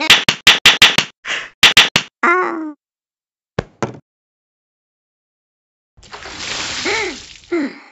ああ。